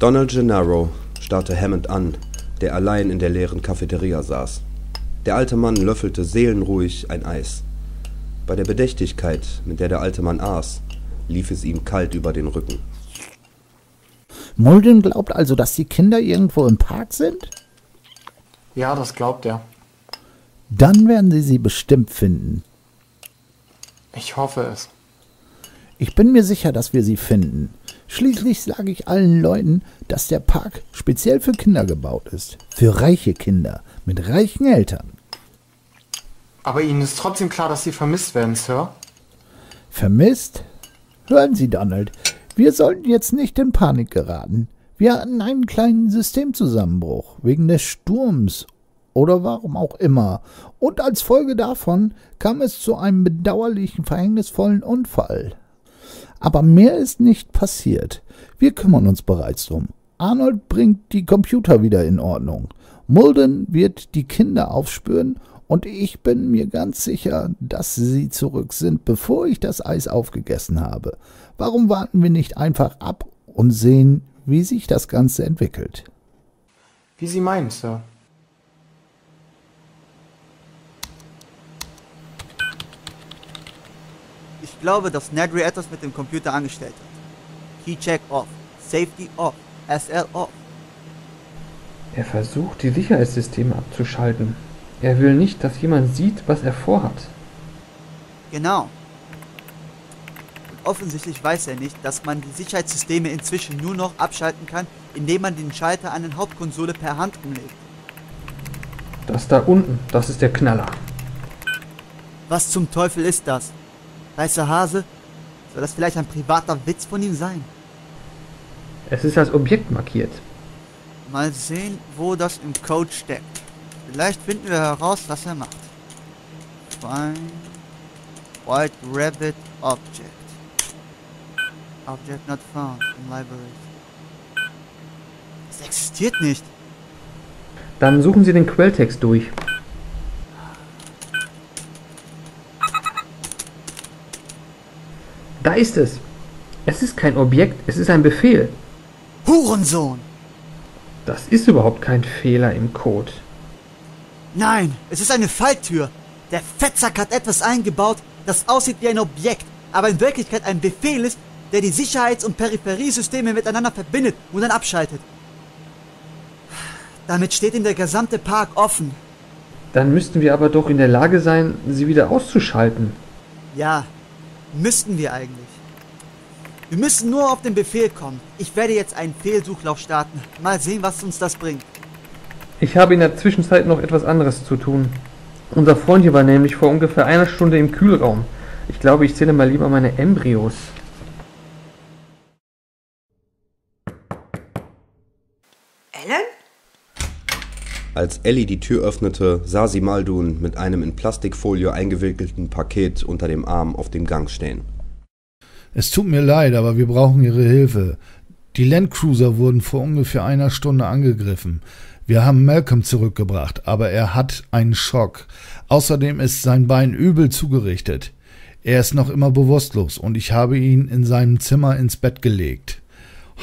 Donald Gennaro starrte Hammond an, der allein in der leeren Cafeteria saß. Der alte Mann löffelte seelenruhig ein Eis. Bei der Bedächtigkeit, mit der der alte Mann aß, lief es ihm kalt über den Rücken. Mulden glaubt also, dass die Kinder irgendwo im Park sind? Ja, das glaubt er. Dann werden sie sie bestimmt finden. Ich hoffe es. Ich bin mir sicher, dass wir sie finden. Schließlich sage ich allen Leuten, dass der Park speziell für Kinder gebaut ist. Für reiche Kinder mit reichen Eltern. Aber Ihnen ist trotzdem klar, dass Sie vermisst werden, Sir? Vermisst? Hören Sie, Donald, wir sollten jetzt nicht in Panik geraten. Wir hatten einen kleinen Systemzusammenbruch wegen des Sturms oder warum auch immer. Und als Folge davon kam es zu einem bedauerlichen, verhängnisvollen Unfall. Aber mehr ist nicht passiert. Wir kümmern uns bereits drum. Arnold bringt die Computer wieder in Ordnung. Mulden wird die Kinder aufspüren und ich bin mir ganz sicher, dass sie zurück sind, bevor ich das Eis aufgegessen habe. Warum warten wir nicht einfach ab und sehen, wie sich das Ganze entwickelt? Wie Sie meinen, Sir. Ich glaube, dass Nedry etwas mit dem Computer angestellt hat. Keycheck off. Safety off. SL off. Er versucht, die Sicherheitssysteme abzuschalten. Er will nicht, dass jemand sieht, was er vorhat. Genau. Und offensichtlich weiß er nicht, dass man die Sicherheitssysteme inzwischen nur noch abschalten kann, indem man den Schalter an den Hauptkonsole per Hand umlegt. Das da unten, das ist der Knaller. Was zum Teufel ist das? Weißer Hase? Soll das vielleicht ein privater Witz von ihm sein? Es ist als Objekt markiert. Mal sehen, wo das im Code steckt. Vielleicht finden wir heraus, was er macht. Find White Rabbit Object. Object not found in Library. Es existiert nicht. Dann suchen Sie den Quelltext durch. Da ist es. Es ist kein Objekt, es ist ein Befehl. Hurensohn! Das ist überhaupt kein Fehler im Code. Nein, es ist eine Falltür. Der Fettsack hat etwas eingebaut, das aussieht wie ein Objekt, aber in Wirklichkeit ein Befehl ist, der die Sicherheits- und Peripheriesysteme miteinander verbindet und dann abschaltet. Damit steht ihm der gesamte Park offen. Dann müssten wir aber doch in der Lage sein, sie wieder auszuschalten. Ja, müssten wir eigentlich. Wir müssen nur auf den Befehl kommen. Ich werde jetzt einen Fehlsuchlauf starten. Mal sehen, was uns das bringt. Ich habe in der Zwischenzeit noch etwas anderes zu tun. Unser Freund hier war nämlich vor ungefähr einer Stunde im Kühlraum. Ich glaube, ich zähle mal lieber meine Embryos. Als Ellie die Tür öffnete, sah sie Maldun mit einem in Plastikfolie eingewickelten Paket unter dem Arm auf dem Gang stehen. Es tut mir leid, aber wir brauchen Ihre Hilfe. Die Landcruiser wurden vor ungefähr einer Stunde angegriffen. Wir haben Malcolm zurückgebracht, aber er hat einen Schock. Außerdem ist sein Bein übel zugerichtet. Er ist noch immer bewusstlos und ich habe ihn in seinem Zimmer ins Bett gelegt.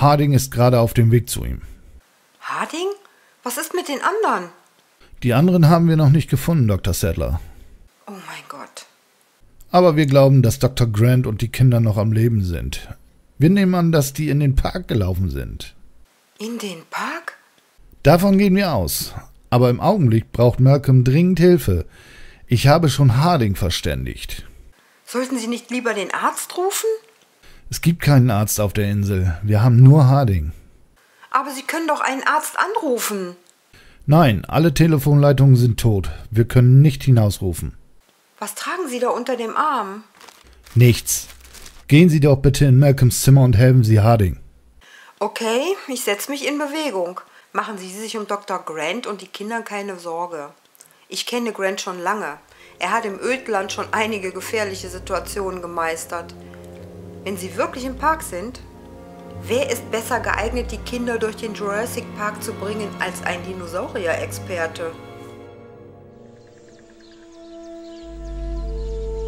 Harding ist gerade auf dem Weg zu ihm. Harding? Was ist mit den anderen? Die anderen haben wir noch nicht gefunden, Dr. Sadler. Oh mein Gott. Aber wir glauben, dass Dr. Grant und die Kinder noch am Leben sind. Wir nehmen an, dass die in den Park gelaufen sind. In den Park? Davon gehen wir aus. Aber im Augenblick braucht Malcolm dringend Hilfe. Ich habe schon Harding verständigt. Sollten Sie nicht lieber den Arzt rufen? Es gibt keinen Arzt auf der Insel. Wir haben nur Harding. Aber Sie können doch einen Arzt anrufen. Nein, alle Telefonleitungen sind tot. Wir können nicht hinausrufen. Was tragen Sie da unter dem Arm? Nichts. Gehen Sie doch bitte in Malcolms Zimmer und helfen Sie Harding. Okay, ich setze mich in Bewegung. Machen Sie sich um Dr. Grant und die Kinder keine Sorge. Ich kenne Grant schon lange. Er hat im Ödland schon einige gefährliche Situationen gemeistert. Wenn Sie wirklich im Park sind, wer ist besser geeignet, die Kinder durch den Jurassic Park zu bringen, als ein Dinosaurier-Experte?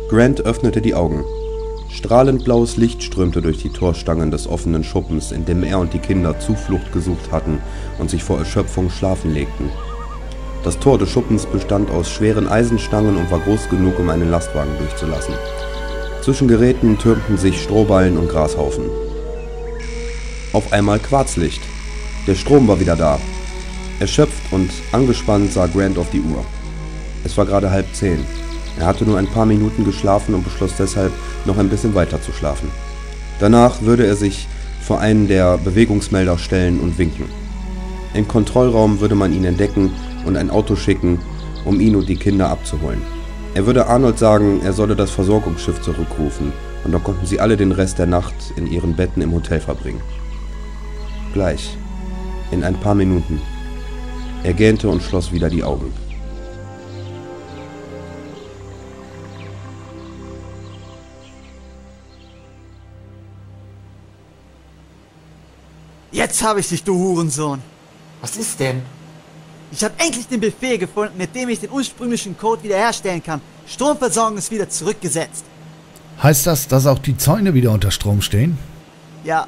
Grant öffnete die Augen. Strahlend blaues Licht strömte durch die Torstangen des offenen Schuppens, in dem er und die Kinder Zuflucht gesucht hatten und sich vor Erschöpfung schlafen legten. Das Tor des Schuppens bestand aus schweren Eisenstangen und war groß genug, um einen Lastwagen durchzulassen. Zwischen Geräten türmten sich Strohballen und Grashaufen. Auf einmal Quarzlicht. Der Strom war wieder da. Erschöpft und angespannt sah Grant auf die Uhr. Es war gerade halb zehn. Er hatte nur ein paar Minuten geschlafen und beschloss deshalb, noch ein bisschen weiter zu schlafen. Danach würde er sich vor einen der Bewegungsmelder stellen und winken. Im Kontrollraum würde man ihn entdecken und ein Auto schicken, um ihn und die Kinder abzuholen. Er würde Arnold sagen, er solle das Versorgungsschiff zurückrufen, und dann konnten sie alle den Rest der Nacht in ihren Betten im Hotel verbringen. Gleich, in ein paar Minuten. Er gähnte und schloss wieder die Augen. Jetzt habe ich dich, du Hurensohn. Was ist denn? Ich habe endlich den Befehl gefunden, mit dem ich den ursprünglichen Code wiederherstellen kann. Stromversorgung ist wieder zurückgesetzt. Heißt das, dass auch die Zäune wieder unter Strom stehen? Ja,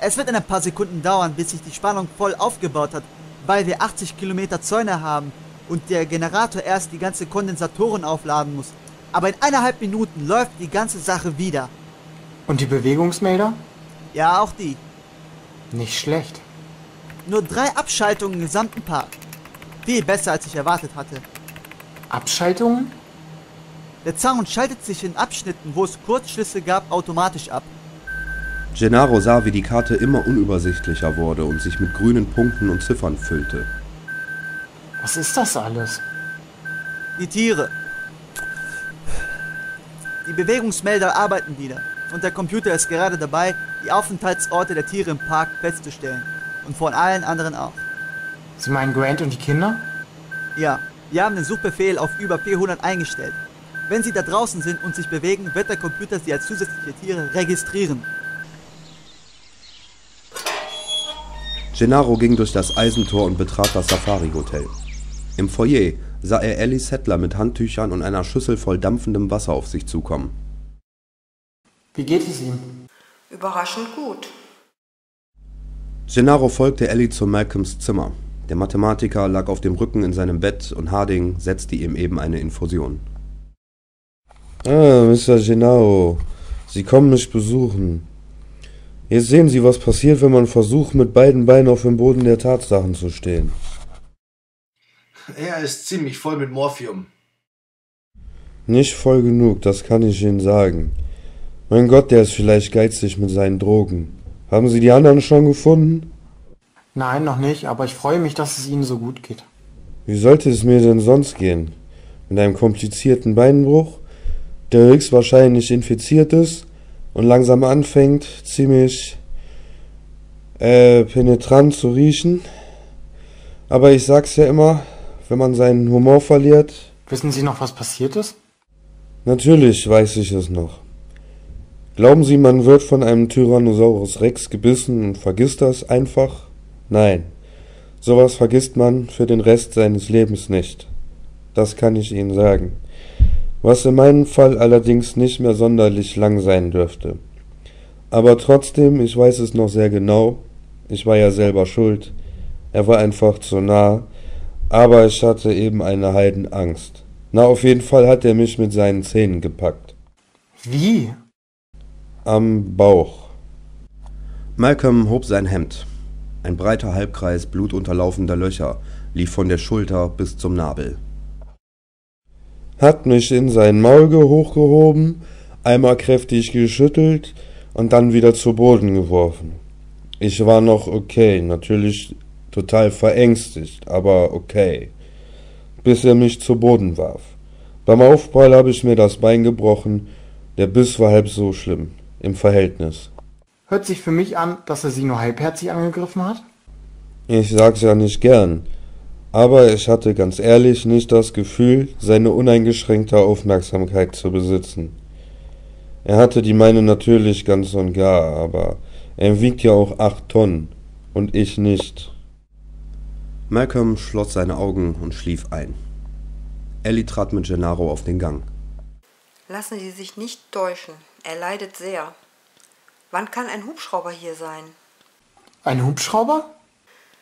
es wird ein paar Sekunden dauern, bis sich die Spannung voll aufgebaut hat, weil wir 80 Kilometer Zäune haben und der Generator erst die ganze Kondensatoren aufladen muss. Aber in eineinhalb Minuten läuft die ganze Sache wieder. Und die Bewegungsmelder? Ja, auch die. Nicht schlecht. Nur drei Abschaltungen im gesamten Park. Viel besser, als ich erwartet hatte. Abschaltungen? Der Zaun schaltet sich in Abschnitten, wo es Kurzschlüsse gab, automatisch ab. Gennaro sah, wie die Karte immer unübersichtlicher wurde und sich mit grünen Punkten und Ziffern füllte. Was ist das alles? Die Tiere. Die Bewegungsmelder arbeiten wieder. Und der Computer ist gerade dabei, die Aufenthaltsorte der Tiere im Park festzustellen. Und von allen anderen auch. Sie meinen Grant und die Kinder? Ja, wir haben den Suchbefehl auf über 400 eingestellt. Wenn sie da draußen sind und sich bewegen, wird der Computer sie als zusätzliche Tiere registrieren. Gennaro ging durch das Eisentor und betrat das Safari-Hotel. Im Foyer sah er Ellie Settler mit Handtüchern und einer Schüssel voll dampfendem Wasser auf sich zukommen. Wie geht es ihm? Überraschend gut. Gennaro folgte Ellie zu Malcolms Zimmer. Der Mathematiker lag auf dem Rücken in seinem Bett und Harding setzte ihm eben eine Infusion. Ah, Mr. Gennaro, Sie kommen mich besuchen. Jetzt sehen Sie, was passiert, wenn man versucht, mit beiden Beinen auf dem Boden der Tatsachen zu stehen. Er ist ziemlich voll mit Morphium. Nicht voll genug, das kann ich Ihnen sagen. Mein Gott, der ist vielleicht geizig mit seinen Drogen. Haben Sie die anderen schon gefunden? Nein, noch nicht, aber ich freue mich, dass es Ihnen so gut geht. Wie sollte es mir denn sonst gehen? Mit einem komplizierten Beinbruch, der höchstwahrscheinlich infiziert ist und langsam anfängt, ziemlich äh, penetrant zu riechen. Aber ich sag's ja immer, wenn man seinen Humor verliert. Wissen Sie noch, was passiert ist? Natürlich weiß ich es noch. Glauben Sie, man wird von einem Tyrannosaurus Rex gebissen und vergisst das einfach? Nein. Sowas vergisst man für den Rest seines Lebens nicht. Das kann ich Ihnen sagen. Was in meinem Fall allerdings nicht mehr sonderlich lang sein dürfte. Aber trotzdem, ich weiß es noch sehr genau. Ich war ja selber schuld. Er war einfach zu nah. Aber ich hatte eben eine Heidenangst. Na, auf jeden Fall hat er mich mit seinen Zähnen gepackt. Wie? Am Bauch. Malcolm hob sein Hemd. Ein breiter Halbkreis blutunterlaufender Löcher lief von der Schulter bis zum Nabel. Hat mich in sein Maul hochgehoben, einmal kräftig geschüttelt und dann wieder zu Boden geworfen. Ich war noch okay, natürlich total verängstigt, aber okay. Bis er mich zu Boden warf. Beim Aufprall habe ich mir das Bein gebrochen, der Biss war halb so schlimm, im Verhältnis. Hört sich für mich an, dass er Sie nur halbherzig angegriffen hat? Ich sag's ja nicht gern, aber ich hatte ganz ehrlich nicht das Gefühl, seine uneingeschränkte Aufmerksamkeit zu besitzen. Er hatte die meine natürlich ganz und gar, aber er wiegt ja auch acht Tonnen und ich nicht. Malcolm schloss seine Augen und schlief ein. Ellie trat mit Gennaro auf den Gang. Lassen Sie sich nicht täuschen. Er leidet sehr. Wann kann ein Hubschrauber hier sein? Ein Hubschrauber?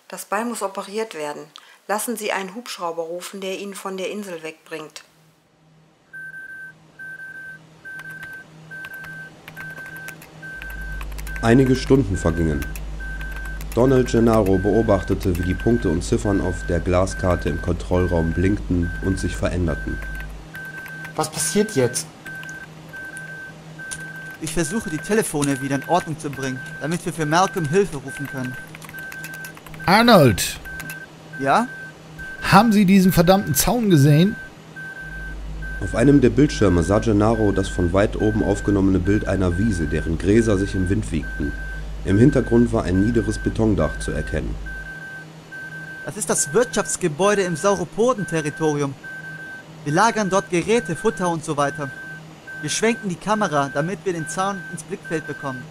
Das Bein muss operiert werden. Lassen Sie einen Hubschrauber rufen, der ihn von der Insel wegbringt. Einige Stunden vergingen. Donald Gennaro beobachtete, wie die Punkte und Ziffern auf der Glaskarte im Kontrollraum blinkten und sich veränderten. Was passiert jetzt? Ich versuche die Telefone wieder in Ordnung zu bringen, damit wir für Malcolm Hilfe rufen können. Arnold, Ja? Haben Sie diesen verdammten Zaun gesehen? Auf einem der Bildschirme sah Gennaro das von weit oben aufgenommene Bild einer Wiese, deren Gräser sich im Wind wiegten. Im Hintergrund war ein niederes Betondach zu erkennen. Das ist das Wirtschaftsgebäude im Sauropoden-Territorium. Wir lagern dort Geräte, Futter und so weiter. Wir schwenken die Kamera, damit wir den Zaun ins Blickfeld bekommen.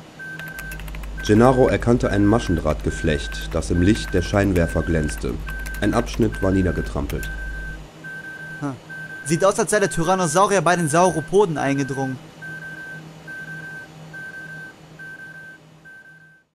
Gennaro erkannte ein Maschendrahtgeflecht, das im Licht der Scheinwerfer glänzte. Ein Abschnitt war niedergetrampelt. Sieht aus, als sei der Tyrannosaurier bei den Sauropoden eingedrungen.